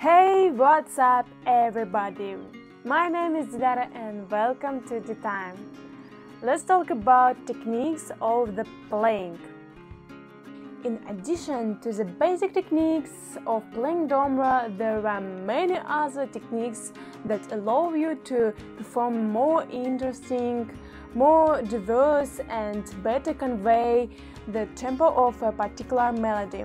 Hey, what's up, everybody? My name is Dilyara and welcome to D-Time. Let's talk about techniques of the playing. In addition to the basic techniques of playing domra, there are many other techniques that allow you to perform more interesting, more diverse and better convey the tempo of a particular melody.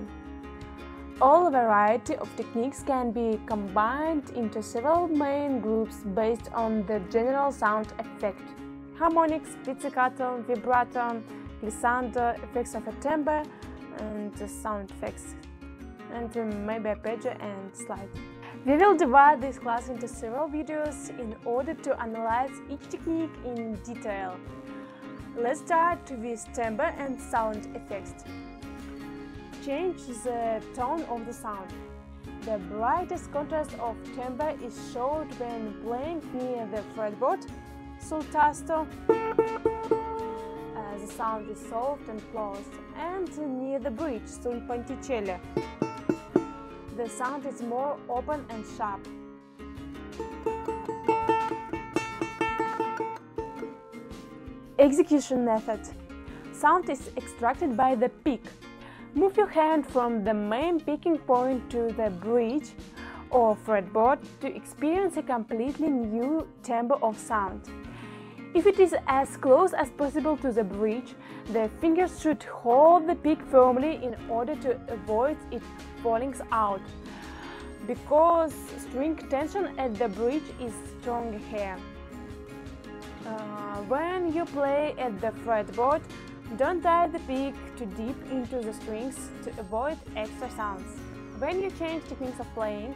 All variety of techniques can be combined into several main groups based on the general sound effect. Harmonics, pizzicato, vibrato, glissando, effects of a timbre, and sound effects and maybe arpeggio and slide. We will divide this class into several videos in order to analyze each technique in detail. Let's start with timbre and sound effects. Change the tone of the sound. The brightest contrast of timbre is shown when playing near the fretboard, sul tasto the sound is soft and close, and near the bridge, sul ponticello, the sound is more open and sharp. Execution method. Sound is extracted by the pick. Move your hand from the main picking point to the bridge or fretboard to experience a completely new timbre of sound. If it is as close as possible to the bridge, the fingers should hold the pick firmly in order to avoid it falling out, because string tension at the bridge is strong here. Uh, when you play at the fretboard, don't dive the pick too deep into the strings to avoid extra sounds. When you change techniques of playing,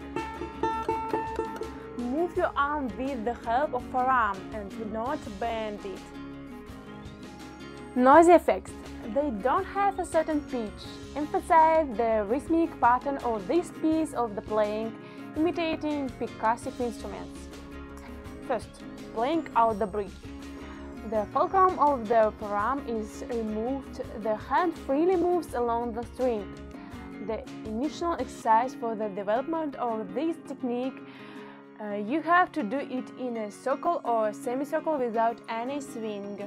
Move your arm with the help of forearm and do not bend it. Noisy effects. They don't have a certain pitch. Emphasize the rhythmic pattern of this piece of the playing, imitating percussive instruments. First, playing out the bridge. The fulcrum of the forearm is removed, the hand freely moves along the string. The initial exercise for the development of this technique uh, you have to do it in a circle or semicircle without any swing.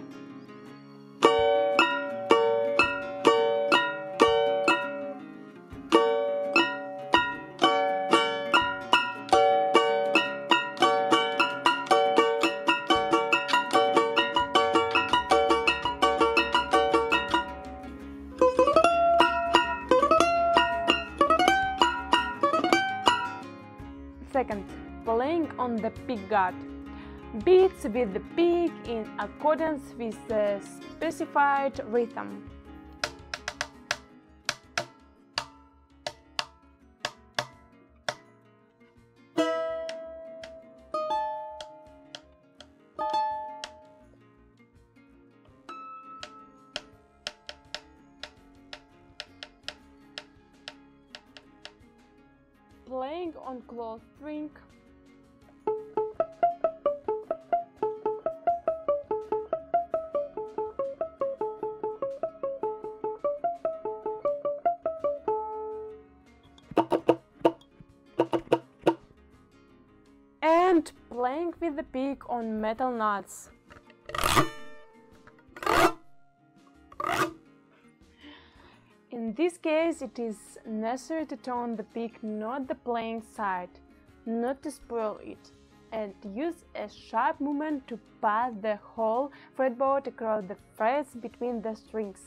Playing on the pick guard. Beats with the pick in accordance with the specified rhythm. Playing on closed string playing with the pick on metal nuts. In this case, it is necessary to turn the pick not the playing side, not to spoil it, and use a sharp movement to pass the whole fretboard across the frets between the strings.